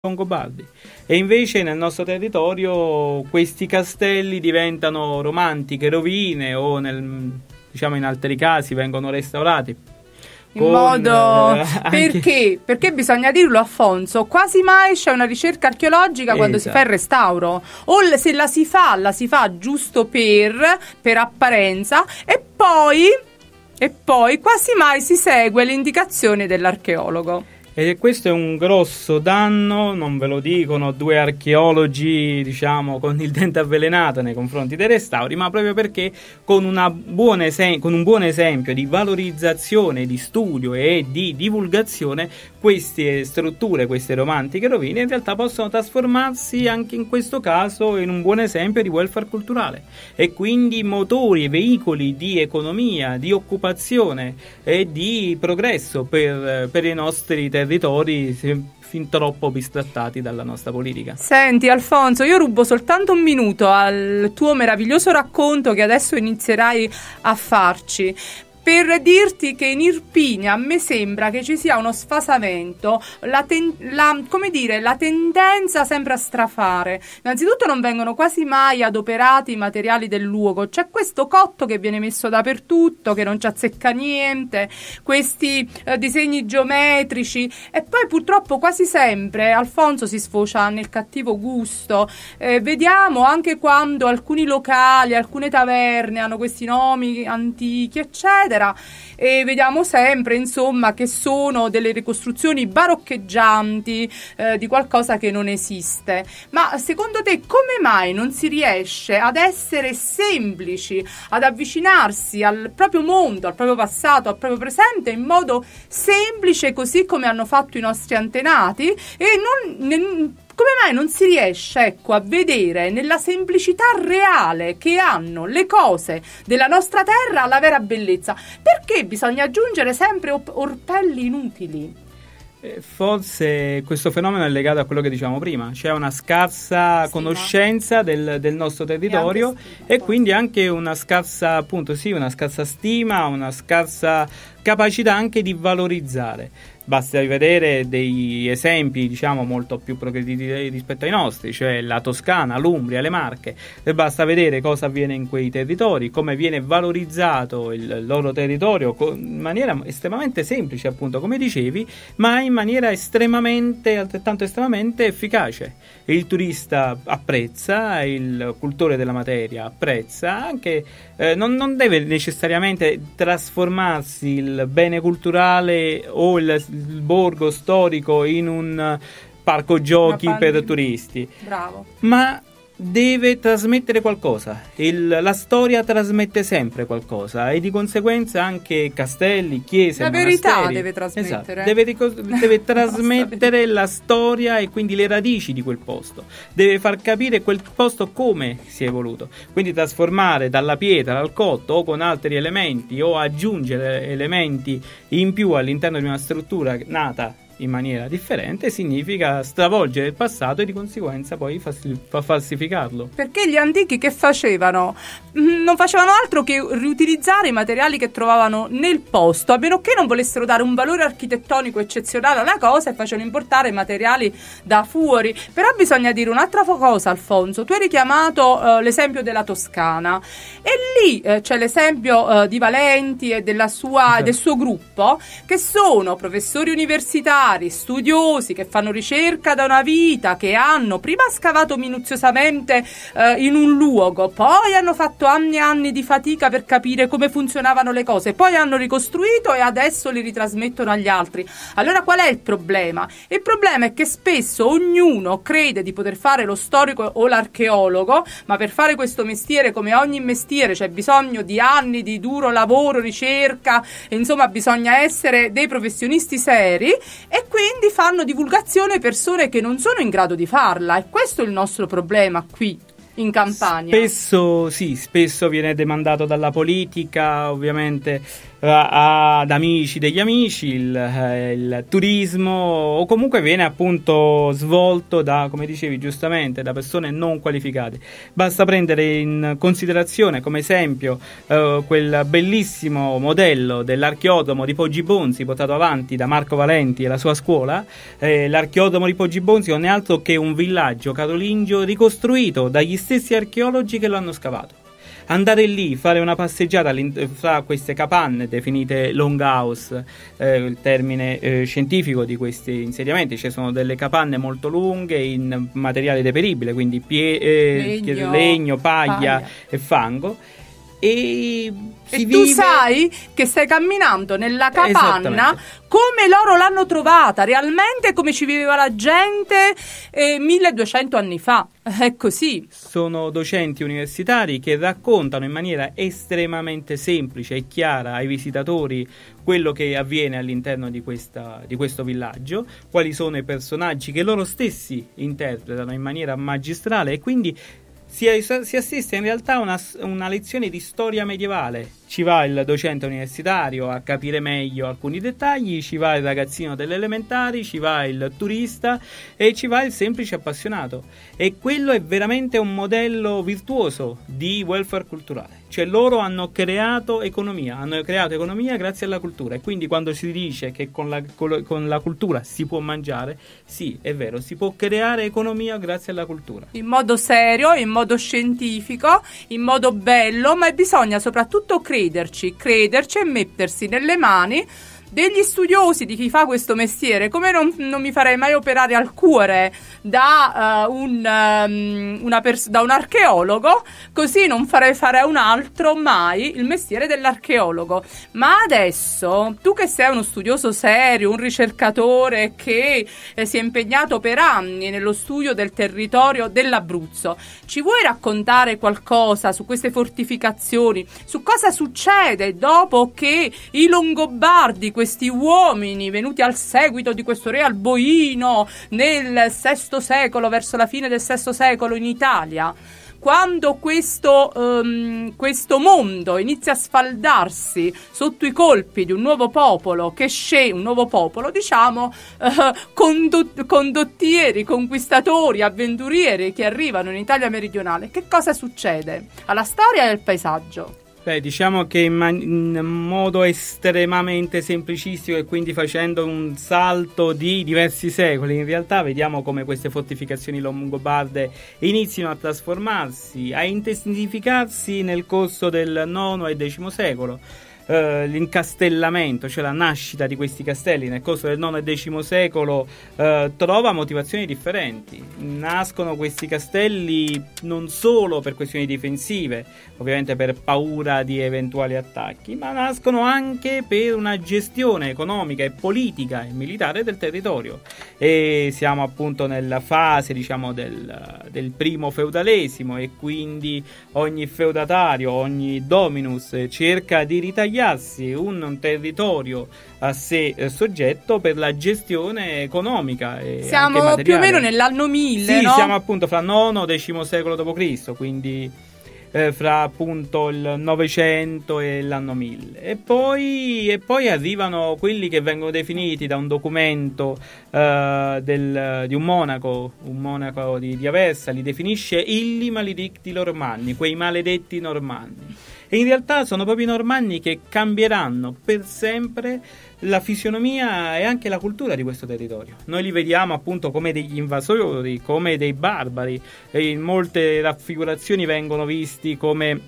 Longobardi. E invece nel nostro territorio questi castelli diventano romantiche rovine o nel, diciamo in altri casi vengono restaurati. In con, modo eh, anche... perché? Perché bisogna dirlo, Afonso. Quasi mai c'è una ricerca archeologica esatto. quando si fa il esatto. restauro, o se la si fa, la si fa giusto per, per apparenza, e poi, e poi quasi mai si segue l'indicazione dell'archeologo. E questo è un grosso danno, non ve lo dicono due archeologi, diciamo, con il dente avvelenato nei confronti dei restauri, ma proprio perché con, esem- con un buon esempio di valorizzazione, di studio e di divulgazione, queste strutture, queste romantiche rovine, in realtà possono trasformarsi anche in questo caso in un buon esempio di welfare culturale. E quindi motori e veicoli di economia, di occupazione e di progresso per, per i nostri territori territori fin troppo bistrattati dalla nostra politica. Senti Alfonso, io rubo soltanto un minuto al tuo meraviglioso racconto che adesso inizierai a farci per dirti che in Irpinia a me sembra che ci sia uno sfasamento, la, ten- la, dire, la tendenza sempre a strafare. Innanzitutto non vengono quasi mai adoperati i materiali del luogo, c'è questo cotto che viene messo dappertutto, che non ci azzecca niente, questi eh, disegni geometrici e poi purtroppo quasi sempre Alfonso si sfocia nel cattivo gusto. Eh, vediamo anche quando alcuni locali, alcune taverne hanno questi nomi antichi, eccetera eccetera. E vediamo sempre, insomma, che sono delle ricostruzioni baroccheggianti eh, di qualcosa che non esiste. Ma secondo te come mai non si riesce ad essere semplici, ad avvicinarsi al proprio mondo, al proprio passato, al proprio presente in modo semplice, così come hanno fatto i nostri antenati e non come mai non si riesce ecco, a vedere nella semplicità reale che hanno le cose della nostra terra la vera bellezza? Perché bisogna aggiungere sempre orpelli inutili? Eh, forse questo fenomeno è legato a quello che dicevamo prima, c'è una scarsa sì, conoscenza del, del, nostro territorio e, e quindi anche una scarsa, appunto, sì, una scarsa stima, una scarsa capacità anche di valorizzare. Basta vedere degli esempi, diciamo, molto più progrediti rispetto ai nostri, cioè la Toscana, l'Umbria, le Marche. E basta vedere cosa avviene in quei territori, come viene valorizzato il loro territorio in maniera estremamente semplice, appunto, come dicevi, ma in maniera estremamente, altrettanto estremamente efficace. Il turista apprezza, il cultore della materia apprezza, anche eh, non, non deve necessariamente trasformarsi il bene culturale o il il borgo storico in un parco giochi per turisti. Bravo. Ma deve trasmettere qualcosa. Il, la storia trasmette sempre qualcosa e di conseguenza anche castelli, chiese, la verità deve trasmettere. Esatto, deve, deve trasmettere la storia e quindi le radici di quel posto. Deve far capire quel posto come si è evoluto. Quindi trasformare dalla pietra al cotto o con altri elementi o aggiungere elementi in più all'interno di una struttura nata in maniera differente significa stravolgere il passato e di conseguenza poi falsificarlo. Perché gli antichi che facevano? Mm, non facevano altro che riutilizzare i materiali che trovavano nel posto, a meno che non volessero dare un valore architettonico eccezionale alla cosa e facevano importare materiali da fuori. Però bisogna dire un'altra cosa, Alfonso. Tu hai richiamato uh, l'esempio della Toscana e lì uh, c'è l'esempio uh, di Valenti e sua, del suo gruppo, che sono professori universitari vari studiosi che fanno ricerca da una vita, che hanno prima scavato minuziosamente eh, in un luogo, poi hanno fatto anni e anni di fatica per capire come funzionavano le cose, poi hanno ricostruito e adesso li ritrasmettono agli altri. Allora qual è il problema? Il problema è che spesso ognuno crede di poter fare lo storico o l'archeologo, ma per fare questo mestiere, come ogni mestiere, c'è bisogno di anni di duro lavoro, ricerca, insomma bisogna essere dei professionisti seri quindi fanno divulgazione persone che non sono in grado di farla e questo è il nostro problema qui in Campania. Spesso sì, spesso viene demandato dalla politica, ovviamente ad amici degli amici, il, eh, il, turismo o comunque viene appunto svolto da, come dicevi giustamente, da persone non qualificate. Basta prendere in considerazione come esempio eh, quel bellissimo modello dell'archeodomo di Poggi Bonzi portato avanti da Marco Valenti e la sua scuola. Eh, l'archeodomo di Poggi Bonzi non è altro che un villaggio carolingio ricostruito dagli stessi archeologi che lo hanno scavato andare lì, fare una passeggiata fra queste capanne definite longhouse, eh, il termine eh, scientifico di questi insediamenti, ci sono delle capanne molto lunghe in materiale deperibile, quindi pie- eh, legno, legno, paglia, paglia. e fango e, e tu sai che stai camminando nella capanna come loro l'hanno trovata realmente, come ci viveva la gente eh, 1200 anni fa. È così. Sono docenti universitari che raccontano in maniera estremamente semplice e chiara ai visitatori quello che avviene all'interno di, questa, di questo villaggio, quali sono i personaggi che loro stessi interpretano in maniera magistrale e quindi si, si, assiste in realtà a una, una, lezione di storia medievale. Ci va il docente universitario a capire meglio alcuni dettagli, ci va il ragazzino delle elementari, ci va il turista e ci va il semplice appassionato. E quello è veramente un modello virtuoso di welfare culturale. Cioè loro hanno creato economia, hanno creato economia grazie alla cultura e quindi quando si dice che con la, con la cultura si può mangiare, sì, è vero, si può creare economia grazie alla cultura. In modo serio, in modo scientifico, in modo bello, ma bisogna soprattutto crederci, crederci e mettersi nelle mani degli studiosi di chi fa questo mestiere, come non, non mi farei mai operare al cuore da, uh, un, um, pers- da un archeologo, così non farei fare a un altro mai il mestiere dell'archeologo. Ma adesso, tu che sei uno studioso serio, un ricercatore che eh, si è impegnato per anni nello studio del territorio dell'Abruzzo, ci vuoi raccontare qualcosa su queste fortificazioni, su cosa succede dopo che i Longobardi, questi uomini venuti al seguito di questo re alboino nel VI secolo, verso la fine del VI secolo in Italia, quando questo, um, questo, mondo inizia a sfaldarsi sotto i colpi di un nuovo popolo che scende, un nuovo popolo, diciamo, uh, condot- condottieri, conquistatori, avventurieri che arrivano in Italia meridionale, che cosa succede alla storia e al paesaggio? Beh, diciamo che in, man- in, modo estremamente semplicistico e quindi facendo un salto di diversi secoli, in realtà vediamo come queste fortificazioni longobarde iniziano a trasformarsi, a intensificarsi nel corso del IX e X secolo eh, l'incastellamento, cioè la nascita di questi castelli nel corso del IX e X secolo, eh, trova motivazioni differenti. Nascono questi castelli non solo per questioni difensive, ovviamente per paura di eventuali attacchi, ma nascono anche per una gestione economica e politica e militare del territorio. E siamo appunto nella fase, diciamo, del, del primo feudalesimo e quindi ogni feudatario, ogni dominus cerca di ritagliare ritagliarsi un, un territorio a sé eh, soggetto per la gestione economica. E siamo più o meno nell'anno 1000, sì, no? siamo appunto fra IX e X secolo d.C., quindi eh, fra appunto il Novecento e l'anno 1000. E poi, e poi, arrivano quelli che vengono definiti da un documento eh, del, di un monaco, un monaco di, di Aversa, li definisce illi maledicti normanni, quei maledetti normanni. E in realtà sono proprio i normanni che cambieranno per sempre la fisionomia e anche la cultura di questo territorio. Noi li vediamo appunto come degli invasori, come dei barbari, e in molte raffigurazioni vengono visti come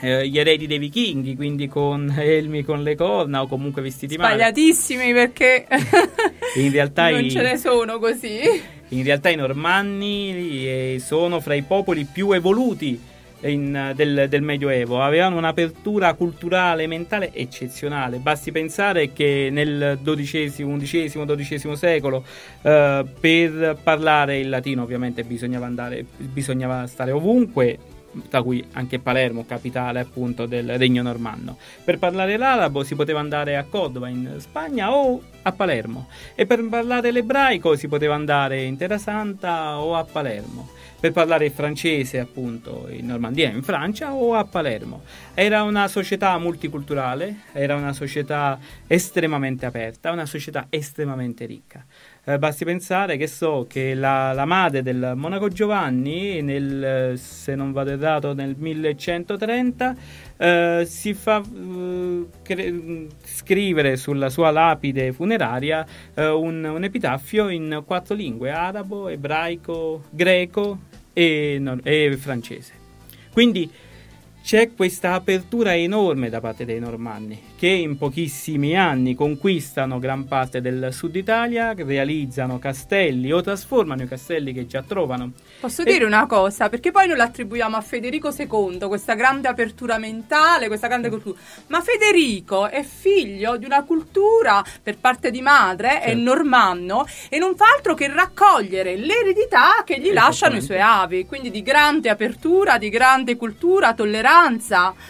eh, gli eredi dei vichinghi, quindi con elmi con le corna o comunque vestiti male. Sbagliatissimi perché in realtà non i, ce ne sono così. In realtà i normanni eh, sono fra i popoli più evoluti in, del, del, Medioevo, avevano un'apertura culturale e mentale eccezionale. Basti pensare che nel XII, XI, XII secolo eh, per parlare il latino ovviamente bisognava, andare, bisognava stare ovunque, tra cui anche Palermo, capitale appunto del regno normanno. Per parlare l'arabo si poteva andare a Cordova in Spagna o a Palermo e per parlare l'ebraico si poteva andare in Terra Santa o a Palermo per parlare il francese appunto in Normandia, in Francia o a Palermo. Era una società multiculturale, era una società estremamente aperta, una società estremamente ricca. Eh, basti pensare che so che la, la, madre del monaco Giovanni, nel, se non vado errato, nel 1130, eh, si fa eh, cre- scrivere sulla sua lapide funeraria eh, un, un epitaffio in quattro lingue, arabo, ebraico, greco e, e francese. Quindi c'è questa apertura enorme da parte dei normanni che in pochissimi anni conquistano gran parte del sud Italia, realizzano castelli o trasformano i castelli che già trovano. Posso e... dire una cosa? Perché poi noi l'attribuiamo a Federico II, questa grande apertura mentale, questa grande cultura. Ma Federico è figlio di una cultura per parte di madre, certo. è normanno e non fa altro che raccogliere l'eredità che gli lasciano i suoi avi, quindi di grande apertura, di grande cultura, tolleranza.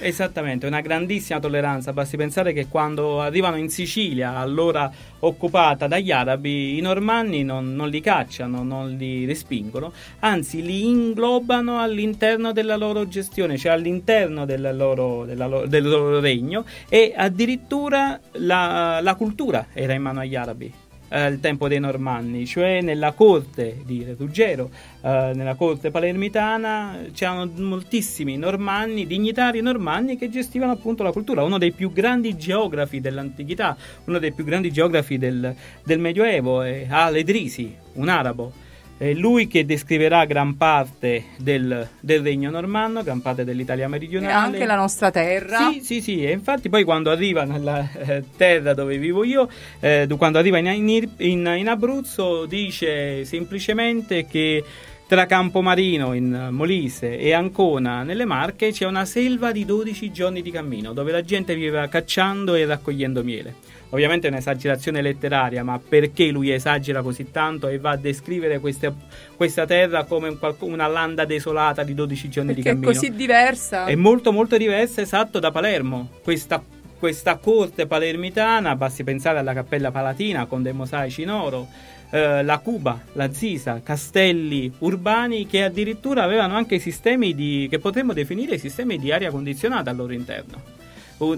Esattamente, una grandissima tolleranza, basti pensare che quando arrivano in Sicilia, allora occupata dagli arabi, i normanni non, non, li cacciano, non li respingono, anzi li inglobano all'interno della loro gestione, cioè all'interno del loro, loro, del loro regno. E addirittura la, la cultura era in mano agli arabi al eh, tempo dei Normanni, cioè nella corte di Ruggero, eh, nella corte palermitana, c'erano moltissimi normanni, dignitari normanni che gestivano appunto la cultura. Uno dei più grandi geografi dell'antichità, uno dei più grandi geografi del, del Medioevo è Al-Edrisi, un arabo è lui che descriverà gran parte del, del, regno normanno, gran parte dell'Italia meridionale. E anche la nostra terra. Sì, sì, sì. E infatti poi quando arriva nella eh, terra dove vivo io, eh, quando arriva in, in, in, in Abruzzo, dice semplicemente che tra Campomarino in Molise e Ancona nelle Marche c'è una selva di 12 giorni di cammino dove la gente viveva cacciando e raccogliendo miele. Ovviamente è un'esagerazione letteraria, ma perché lui esagera così tanto e va a descrivere queste, questa terra come un, una landa desolata di 12 giorni perché di cammino? È così diversa. È molto molto diversa, esatto, da Palermo. Questa, questa corte palermitana, basti pensare alla Cappella Palatina con dei mosaici in oro, eh, la Cuba, la Zisa, castelli urbani che addirittura avevano anche sistemi di, che potremmo definire sistemi di aria condizionata al loro interno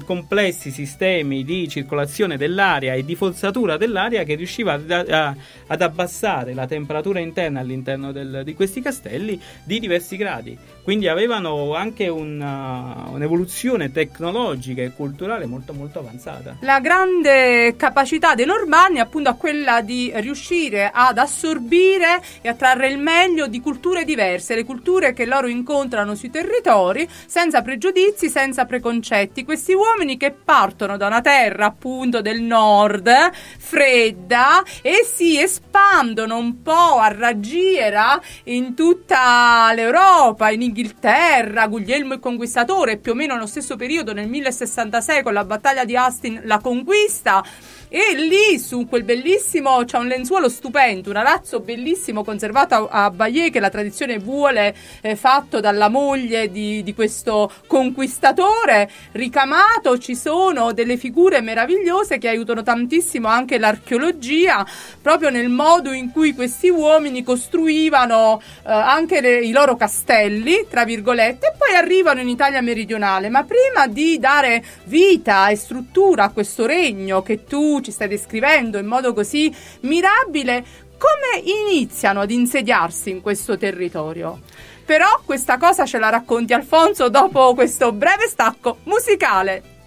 complessi sistemi di circolazione dell'aria e di forzatura dell'aria che riusciva a, a, ad abbassare la temperatura interna all'interno del, di questi castelli di diversi gradi. Quindi avevano anche una, un'evoluzione tecnologica e culturale molto molto avanzata. La grande capacità dei normanni appunto è quella di riuscire ad assorbire e a trarre il meglio di culture diverse, le culture che loro incontrano sui territori senza pregiudizi, senza preconcetti. Questi questi uomini che partono da una terra appunto del nord, fredda, e si espandono un po' a raggiera in tutta l'Europa, in Inghilterra, Guglielmo il Conquistatore, più o meno nello stesso periodo, nel 1066 con la battaglia di Astin, la conquista e lì su quel bellissimo, c'è un lenzuolo stupendo, un arazzo bellissimo conservato a, a che la tradizione vuole, eh, fatto dalla moglie di, di questo conquistatore ricamato. Ci sono delle figure meravigliose che aiutano tantissimo anche l'archeologia, proprio nel modo in cui questi uomini costruivano eh, anche le, i loro castelli, tra virgolette, e poi arrivano in Italia meridionale. Ma prima di dare vita e struttura a questo regno che tu ci stai descrivendo in modo così mirabile, come iniziano ad insediarsi in questo territorio? Però questa cosa ce la racconti Alfonso dopo questo breve stacco musicale.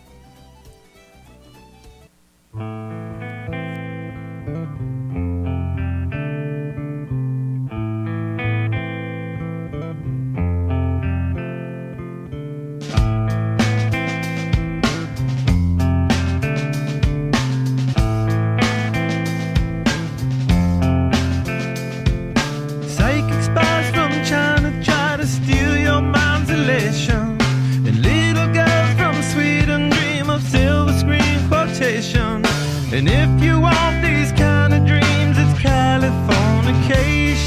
And if you want these kind of dreams, it's Californication.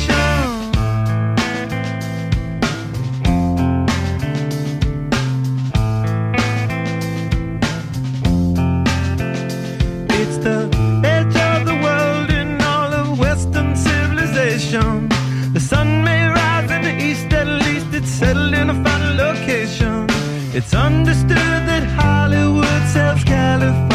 It's the edge of the world in all of Western civilization. The sun may rise in the east, at least it's settled in a final location. It's understood that Hollywood sells California.